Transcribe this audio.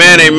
Yeah!